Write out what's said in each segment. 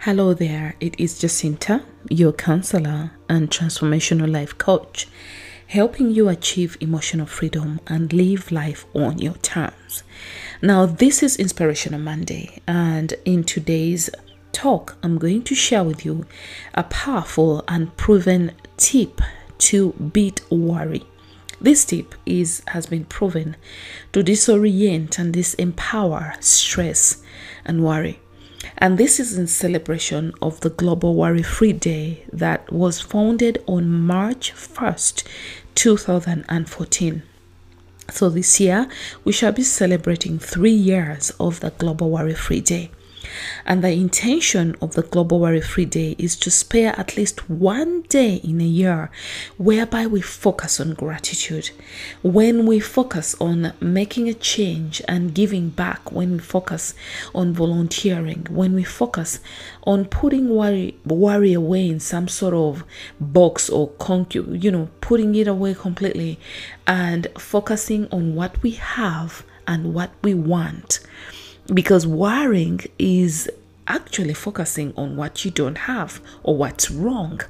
Hello there, it is Jacinta, your counselor and transformational life coach, helping you achieve emotional freedom and live life on your terms. Now, this is Inspirational Monday, and in today's talk, I'm going to share with you a powerful and proven tip to beat worry. This tip is has been proven to disorient and disempower stress and worry. And this is in celebration of the Global Worry Free Day that was founded on March 1st, 2014. So this year, we shall be celebrating three years of the Global Worry Free Day. And the intention of the Global Worry Free Day is to spare at least one day in a year whereby we focus on gratitude. When we focus on making a change and giving back, when we focus on volunteering, when we focus on putting worry, worry away in some sort of box or concu, you know, putting it away completely and focusing on what we have and what we want because worrying is actually focusing on what you don't have or what's wrong.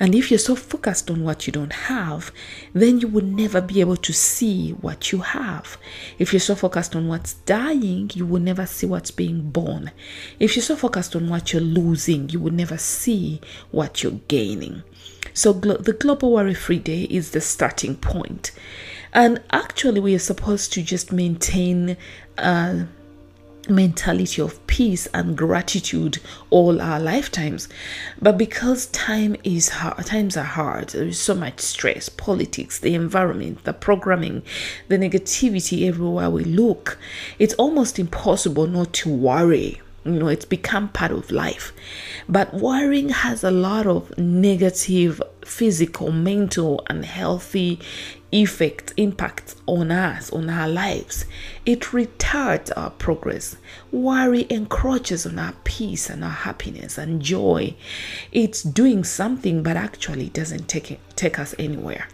And if you're so focused on what you don't have, then you will never be able to see what you have. If you're so focused on what's dying, you will never see what's being born. If you're so focused on what you're losing, you will never see what you're gaining. So, the Global Worry Free Day is the starting point. And actually, we are supposed to just maintain. Uh, mentality of peace and gratitude all our lifetimes. But because time is hard times are hard there is so much stress politics the environment the programming the negativity everywhere we look it's almost impossible not to worry. You know it's become part of life. But worrying has a lot of negative physical mental and healthy effect impact on us on our lives. It retards our progress worry encroaches on our peace and our happiness and joy. It's doing something but actually doesn't take it, take us anywhere.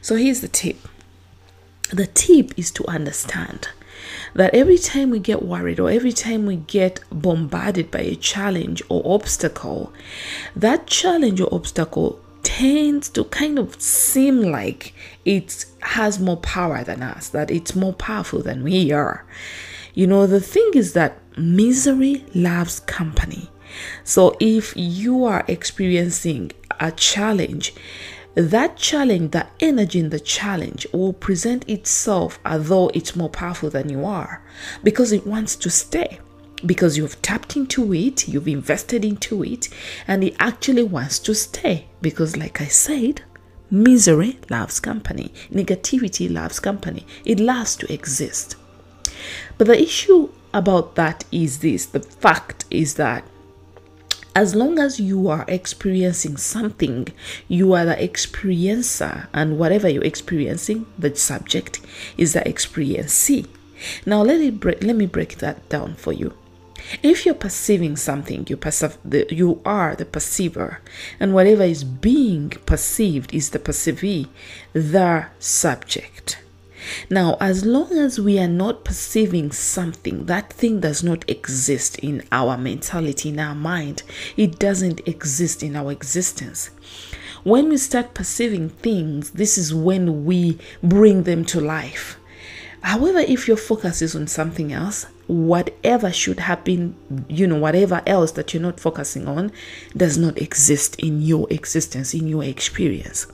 So here's the tip. The tip is to understand that every time we get worried or every time we get bombarded by a challenge or obstacle, that challenge or obstacle tends to kind of seem like it has more power than us, that it's more powerful than we are. You know, the thing is that misery loves company. So if you are experiencing a challenge, that challenge, that energy in the challenge will present itself as though it's more powerful than you are because it wants to stay. Because you've tapped into it, you've invested into it, and it actually wants to stay. Because, like I said, misery loves company, negativity loves company, it loves to exist. But the issue about that is this the fact is that as long as you are experiencing something, you are the experiencer, and whatever you're experiencing, the subject is the experiencee. Now, let, it break, let me break that down for you. If you're perceiving something, you, perceive the, you are the perceiver, and whatever is being perceived is the perceivee, the subject. Now, as long as we are not perceiving something, that thing does not exist in our mentality, in our mind. It doesn't exist in our existence. When we start perceiving things, this is when we bring them to life. However, if your focus is on something else, whatever should happen, you know, whatever else that you're not focusing on does not exist in your existence, in your experience.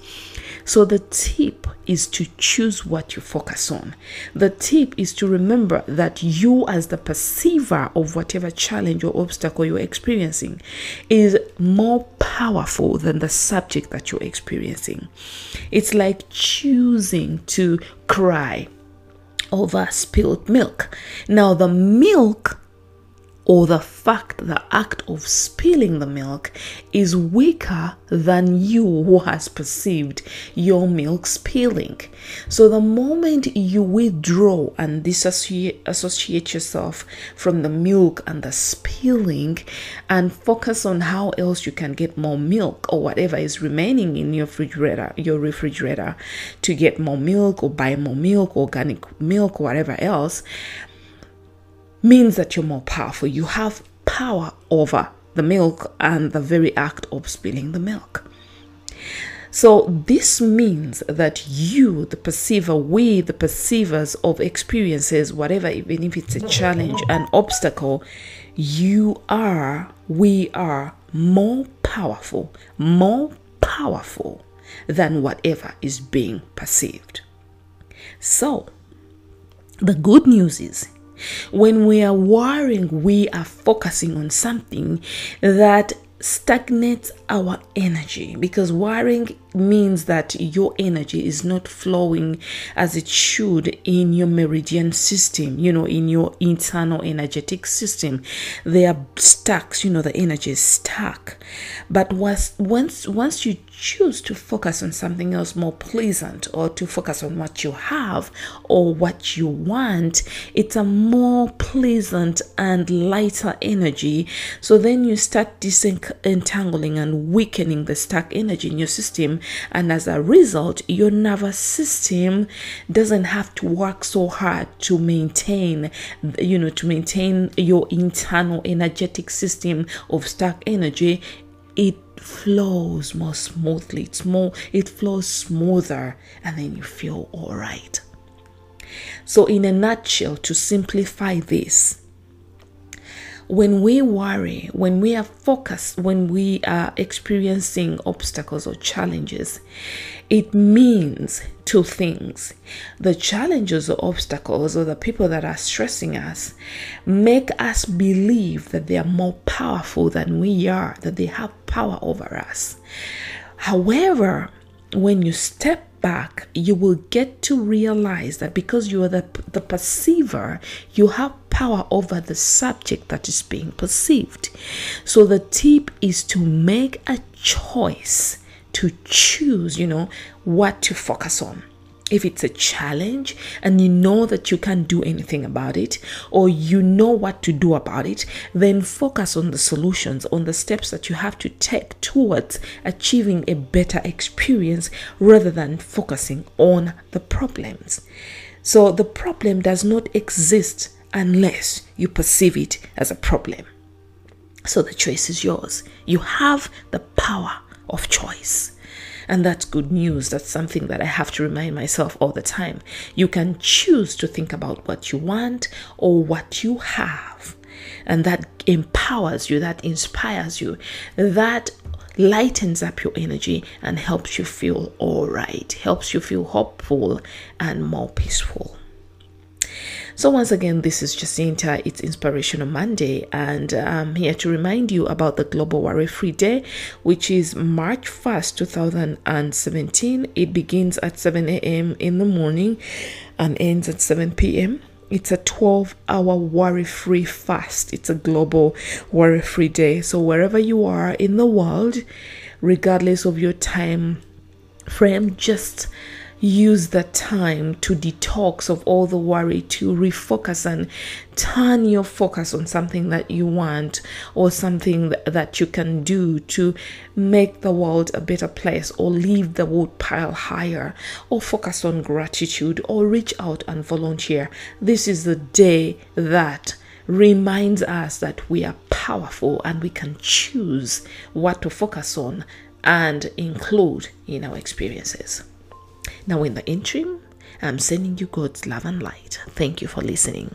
So the tip is to choose what you focus on. The tip is to remember that you, as the perceiver of whatever challenge or obstacle you're experiencing, is more powerful than the subject that you're experiencing. It's like choosing to cry over spilled milk. Now, the milk or the fact, the act of spilling the milk is weaker than you who has perceived your milk spilling. So the moment you withdraw and disassociate yourself from the milk and the spilling and focus on how else you can get more milk or whatever is remaining in your refrigerator, your refrigerator to get more milk or buy more milk, organic milk, whatever else, means that you're more powerful. You have power over the milk and the very act of spilling the milk. So, this means that you, the perceiver, we, the perceivers of experiences, whatever, even if it's a challenge, an obstacle, you are, we are more powerful, more powerful than whatever is being perceived. So, the good news is when we are worrying, we are focusing on something that stagnates our energy. Because worrying means that your energy is not flowing as it should in your meridian system you know in your internal energetic system. They are stuck you know the energy is stuck. But once once once you choose to focus on something else more pleasant or to focus on what you have or what you want it's a more pleasant and lighter energy. So then you start disentangling and weakening the stuck energy in your system and as a result your nervous system doesn't have to work so hard to maintain you know to maintain your internal energetic system of stuck energy. It flows more smoothly. It's more it flows smoother and then you feel all right. So in a nutshell to simplify this when we worry, when we are focused, when we are experiencing obstacles or challenges, it means two things. The challenges or obstacles or the people that are stressing us make us believe that they are more powerful than we are, that they have power over us. However, when you step back, you will get to realize that because you are the, the perceiver, you have power over the subject that is being perceived. So the tip is to make a choice to choose, you know, what to focus on if it's a challenge and you know that you can't do anything about it or you know what to do about it, then focus on the solutions, on the steps that you have to take towards achieving a better experience rather than focusing on the problems. So the problem does not exist unless you perceive it as a problem. So the choice is yours. You have the power of choice. And that's good news. That's something that I have to remind myself all the time. You can choose to think about what you want or what you have. And that empowers you, that inspires you, that lightens up your energy and helps you feel all right, helps you feel hopeful and more peaceful. So, once again, this is Jacinta. It's Inspirational Monday, and I'm here to remind you about the Global Worry Free Day, which is March 1st, 2017. It begins at 7 a.m. in the morning and ends at 7 p.m. It's a 12 hour worry free fast. It's a global worry free day. So, wherever you are in the world, regardless of your time frame, just use that time to detox of all the worry, to refocus and turn your focus on something that you want or something that you can do to make the world a better place or leave the wood pile higher or focus on gratitude or reach out and volunteer. This is the day that reminds us that we are powerful and we can choose what to focus on and include in our experiences. Now, in the interim, I'm sending you God's love and light. Thank you for listening.